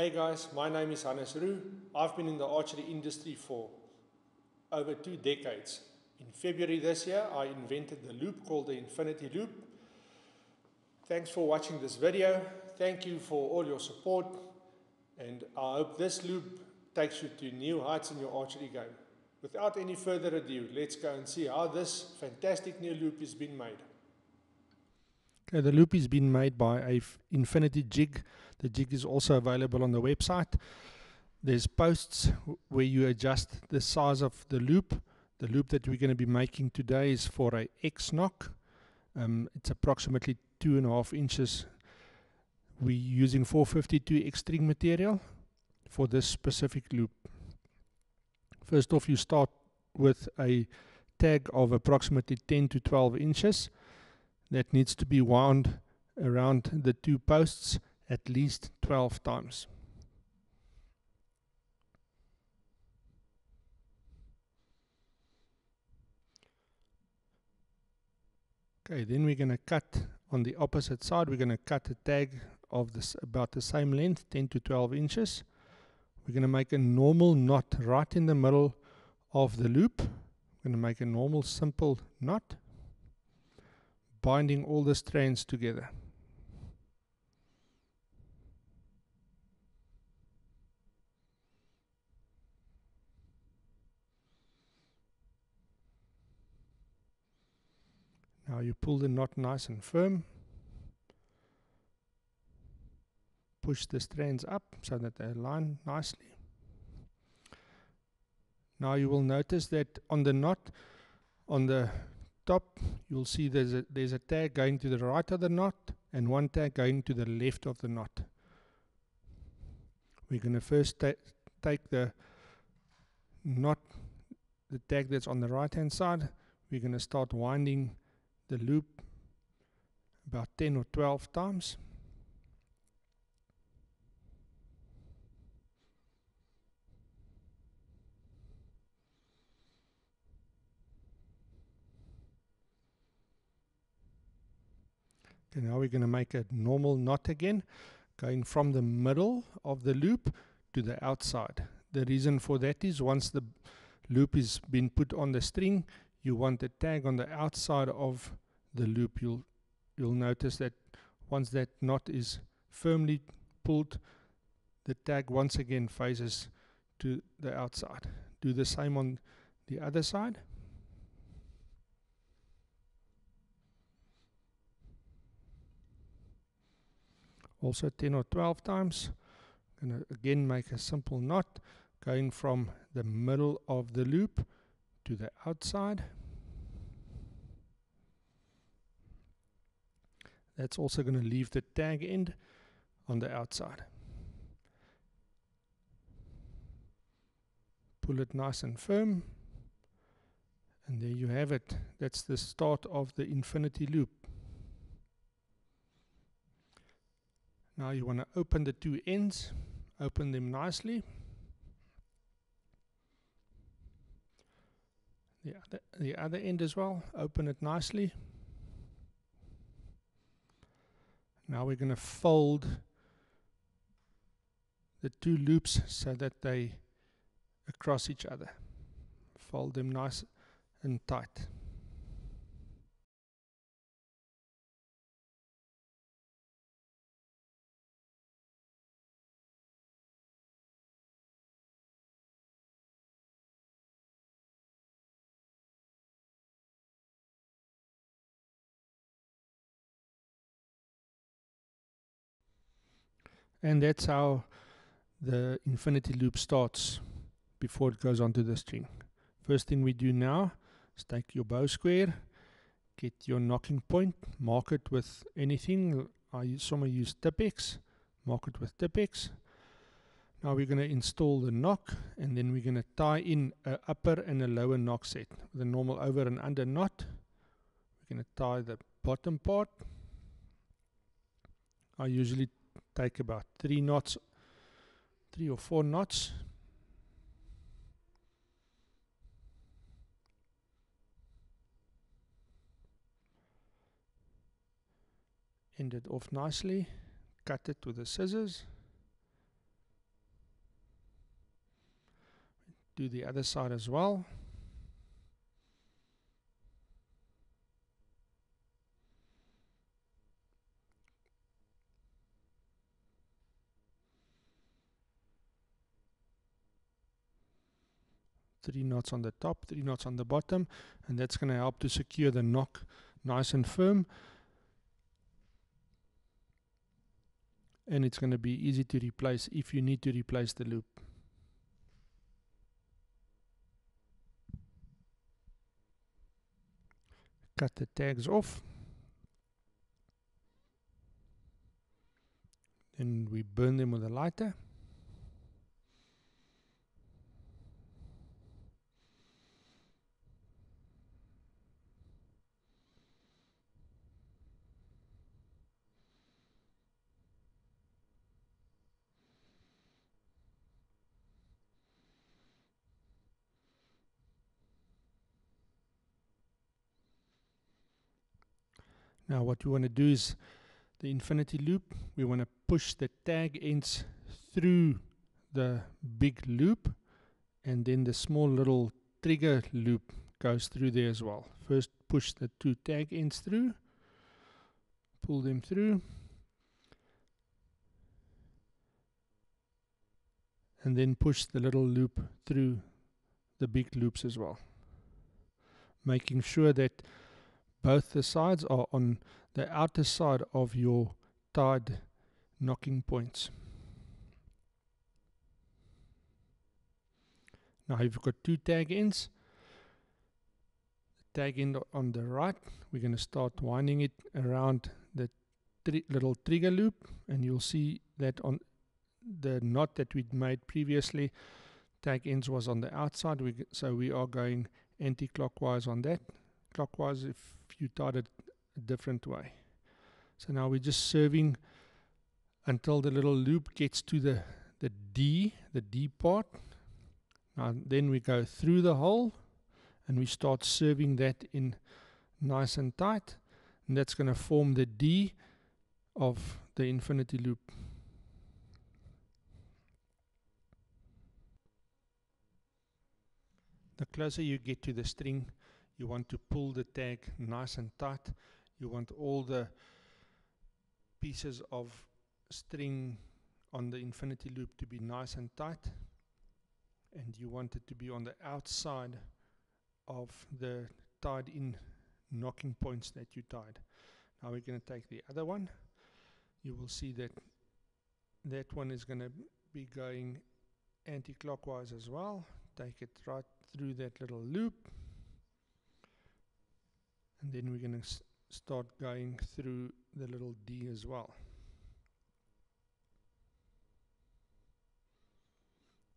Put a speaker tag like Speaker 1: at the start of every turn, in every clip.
Speaker 1: Hey guys, my name is Hannes Roo. I've been in the archery industry for over two decades. In February this year, I invented the loop called the Infinity Loop. Thanks for watching this video. Thank you for all your support. And I hope this loop takes you to new heights in your archery game. Without any further ado, let's go and see how this fantastic new loop is being made.
Speaker 2: Okay, the loop is being made by a Infinity jig. The jig is also available on the website. There's posts where you adjust the size of the loop. The loop that we're going to be making today is for a X nock. Um, it's approximately two and a half inches. We're using 452 X string material for this specific loop. First off, you start with a tag of approximately 10 to 12 inches that needs to be wound around the two posts at least 12 times. Okay, then we're going to cut on the opposite side. We're going to cut a tag of this about the same length, 10 to 12 inches. We're going to make a normal knot right in the middle of the loop. We're going to make a normal simple knot binding all the strands together. Now you pull the knot nice and firm. Push the strands up so that they align nicely. Now you will notice that on the knot, on the top, you'll see there's a, there's a tag going to the right of the knot and one tag going to the left of the knot. We're going to first ta take the knot, the tag that's on the right hand side. We're going to start winding the loop about 10 or 12 times. Okay, now we're going to make a normal knot again, going from the middle of the loop to the outside. The reason for that is once the loop is been put on the string, you want the tag on the outside of the loop. You'll you'll notice that once that knot is firmly pulled, the tag once again faces to the outside. Do the same on the other side. Also 10 or 12 times. I'm going to again make a simple knot going from the middle of the loop to the outside. That's also going to leave the tag end on the outside. Pull it nice and firm. And there you have it. That's the start of the infinity loop. Now you want to open the two ends, open them nicely. The other, the other end as well, open it nicely. Now we're going to fold the two loops so that they across each other. Fold them nice and tight. And that's how the infinity loop starts before it goes onto the string. First thing we do now is take your bow square, get your nocking point, mark it with anything. I use, some use Tipp-Ex, mark it with Tipp-Ex. Now we're going to install the nock and then we're going to tie in a upper and a lower nock set. With a normal over and under knot, we're going to tie the bottom part. I usually take about three knots, three or four knots. End it off nicely, cut it with the scissors. Do the other side as well. Three knots on the top, three knots on the bottom, and that's going to help to secure the nock nice and firm. And it's going to be easy to replace if you need to replace the loop. Cut the tags off. Then we burn them with a lighter. Now what we want to do is the infinity loop, we want to push the tag ends through the big loop and then the small little trigger loop goes through there as well. First push the two tag ends through, pull them through and then push the little loop through the big loops as well. Making sure that both the sides are on the outer side of your tied nocking points. Now you've got two tag ends. Tag end on the right, we're going to start winding it around the tri little trigger loop and you'll see that on the knot that we'd made previously, tag ends was on the outside, we, so we are going anti-clockwise on that clockwise if you taught it a different way. So now we're just serving until the little loop gets to the, the D, the D part. Now then we go through the hole and we start serving that in nice and tight. And that's going to form the D of the infinity loop. The closer you get to the string, you want to pull the tag nice and tight. You want all the pieces of string on the infinity loop to be nice and tight. And you want it to be on the outside of the tied in nocking points that you tied. Now we're going to take the other one. You will see that that one is going to be going anti-clockwise as well. Take it right through that little loop and then we're going to start going through the little D as well.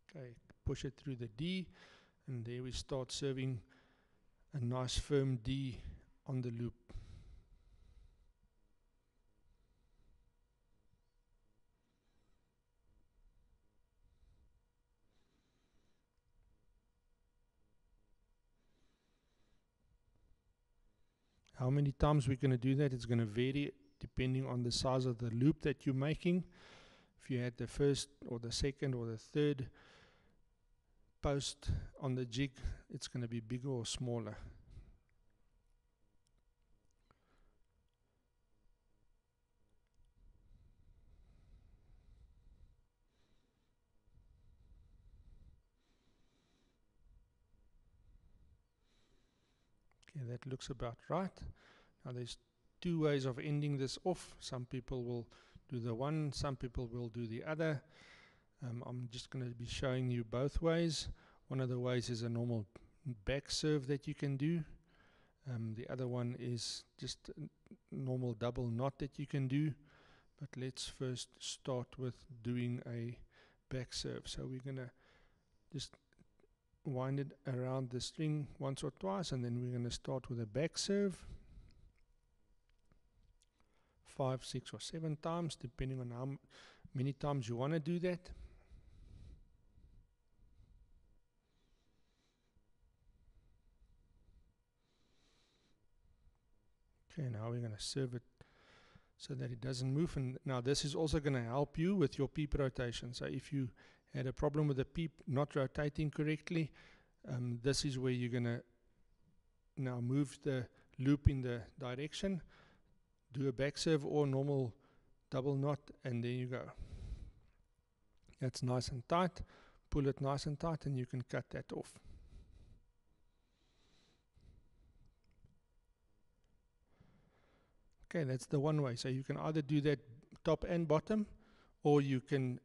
Speaker 2: Okay, push it through the D and there we start serving a nice firm D on the loop. How many times we're going to do that, it's going to vary depending on the size of the loop that you're making. If you had the first or the second or the third post on the jig, it's going to be bigger or smaller. That looks about right. Now there's two ways of ending this off. Some people will do the one, some people will do the other. Um, I'm just going to be showing you both ways. One of the ways is a normal back serve that you can do. Um, the other one is just a normal double knot that you can do. But let's first start with doing a back serve. So we're going to just wind it around the string once or twice and then we're going to start with a back serve. Five six or seven times depending on how many times you want to do that. Okay now we're going to serve it so that it doesn't move and now this is also going to help you with your peep rotation. So if you had a problem with the peep not rotating correctly, um, this is where you're going to now move the loop in the direction, do a back serve or normal double knot, and there you go. That's nice and tight. Pull it nice and tight, and you can cut that off. Okay, that's the one way. So you can either do that top and bottom, or you can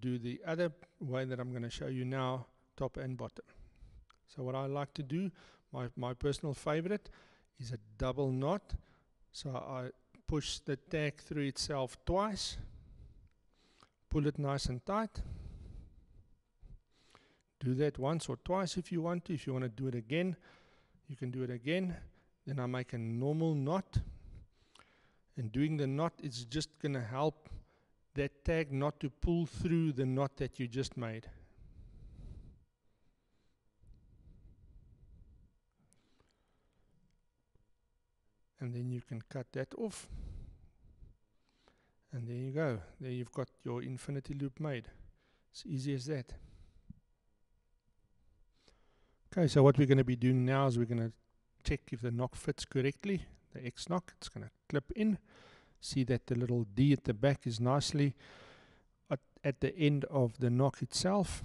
Speaker 2: do the other way that I'm going to show you now, top and bottom. So what I like to do, my, my personal favorite, is a double knot. So I push the tag through itself twice, pull it nice and tight. Do that once or twice if you want to. If you want to do it again, you can do it again. Then I make a normal knot. And doing the knot is just going to help that tag not to pull through the knot that you just made. and then you can cut that off. And there you go. There you've got your infinity loop made. It's easy as that. Okay so what we're going to be doing now is we're going to check if the nock fits correctly the X nock. It's going to clip in see that the little D at the back is nicely at, at the end of the nock itself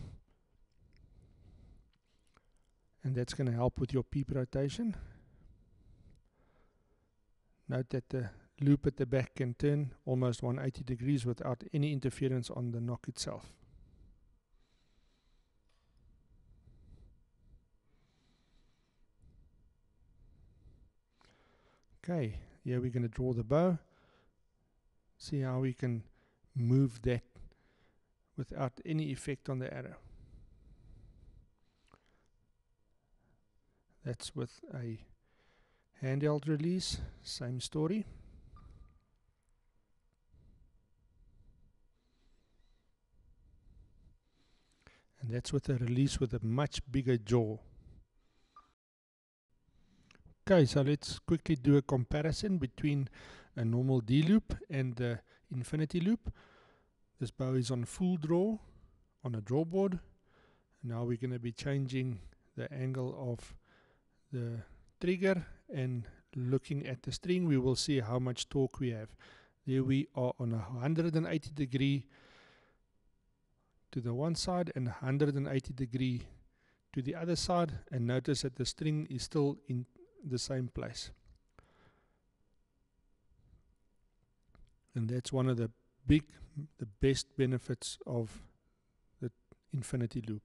Speaker 2: and that's going to help with your peep rotation Note that the loop at the back can turn almost 180 degrees without any interference on the nock itself. Okay, here we're going to draw the bow. See how we can move that without any effect on the arrow. That's with a handheld release same story and that's with a release with a much bigger jaw okay so let's quickly do a comparison between a normal D loop and the infinity loop. This bow is on full draw on a draw board. Now we're going to be changing the angle of the trigger and looking at the string we will see how much torque we have. There we are on a 180 degree to the one side and 180 degree to the other side. And notice that the string is still in the same place and that's one of the big the best benefits of the infinity loop.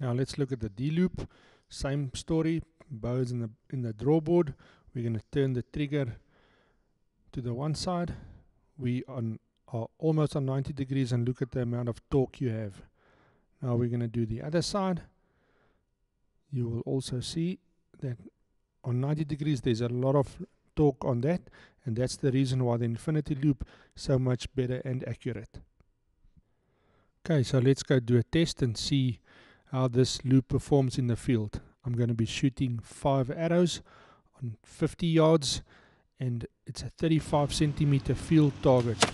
Speaker 2: Now let's look at the D loop. Same story bows in the in the draw board. We're going to turn the trigger to the one side. We on are almost on 90 degrees and look at the amount of torque you have. Now we're going to do the other side. You will also see that on 90 degrees there's a lot of torque on that and that's the reason why the infinity loop is so much better and accurate. Okay so let's go do a test and see how this loop performs in the field. I'm going to be shooting five arrows on 50 yards and it's a 35 centimeter field target